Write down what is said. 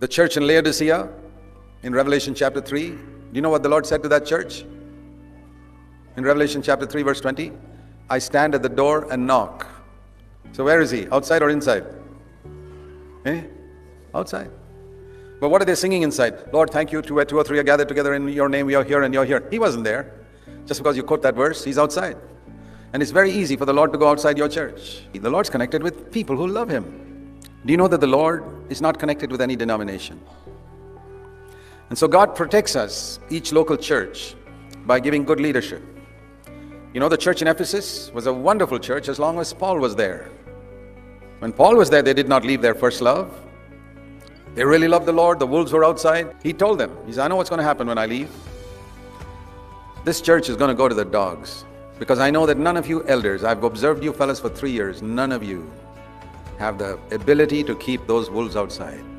The church in Laodicea, in Revelation chapter 3, do you know what the Lord said to that church? In Revelation chapter 3, verse 20, I stand at the door and knock. So where is he? Outside or inside? Eh? Outside. But what are they singing inside? Lord, thank you. Two, two or three are gathered together in your name. We are here and you're here. He wasn't there. Just because you quote that verse, he's outside. And it's very easy for the Lord to go outside your church. The Lord's connected with people who love him. Do you know that the Lord is not connected with any denomination? And so God protects us, each local church, by giving good leadership. You know, the church in Ephesus was a wonderful church as long as Paul was there. When Paul was there, they did not leave their first love. They really loved the Lord. The wolves were outside. He told them, He said, I know what's going to happen when I leave. This church is going to go to the dogs because I know that none of you elders, I've observed you fellas for three years, none of you have the ability to keep those wolves outside.